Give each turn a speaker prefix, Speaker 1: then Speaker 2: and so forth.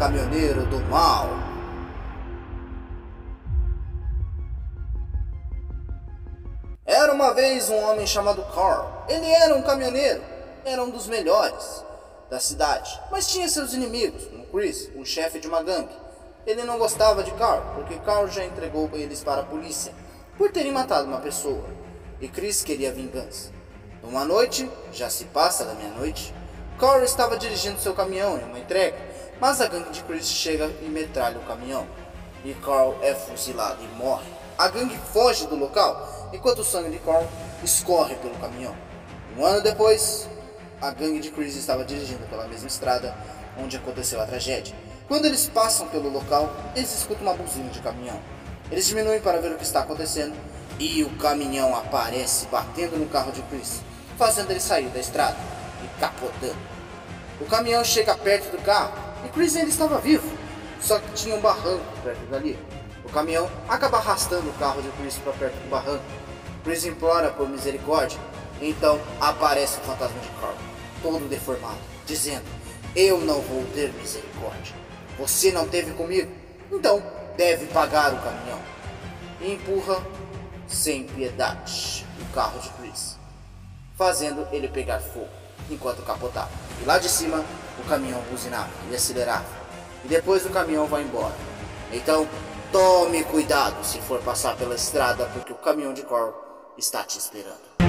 Speaker 1: caminhoneiro do mal. Era uma vez um homem chamado Carl. Ele era um caminhoneiro, era um dos melhores da cidade, mas tinha seus inimigos, como Chris, o chefe de uma gangue. Ele não gostava de Carl, porque Carl já entregou eles para a polícia por terem matado uma pessoa, e Chris queria vingança. Uma noite, já se passa da meia-noite, Carl estava dirigindo seu caminhão em uma entrega, mas a gangue de Chris chega e metralha o caminhão, e Carl é fuzilado e morre. A gangue foge do local, enquanto o sangue de Carl escorre pelo caminhão. Um ano depois, a gangue de Chris estava dirigindo pela mesma estrada onde aconteceu a tragédia. Quando eles passam pelo local, eles escutam uma buzina de caminhão. Eles diminuem para ver o que está acontecendo e o caminhão aparece batendo no carro de Chris, fazendo ele sair da estrada e capotando. O caminhão chega perto do carro e Chris ainda estava vivo, só que tinha um barranco perto dali. O caminhão acaba arrastando o carro de Chris para perto do barranco. Chris implora por misericórdia, então aparece o fantasma de Carl todo deformado, dizendo: Eu não vou ter misericórdia. Você não teve comigo, então deve pagar o caminhão. E empurra sem piedade o carro de Chris, fazendo ele pegar fogo enquanto capotava. E lá de cima o caminhão buzinava e acelerava. E depois o caminhão vai embora. Então tome cuidado se for passar pela estrada porque o caminhão de Carl está te esperando.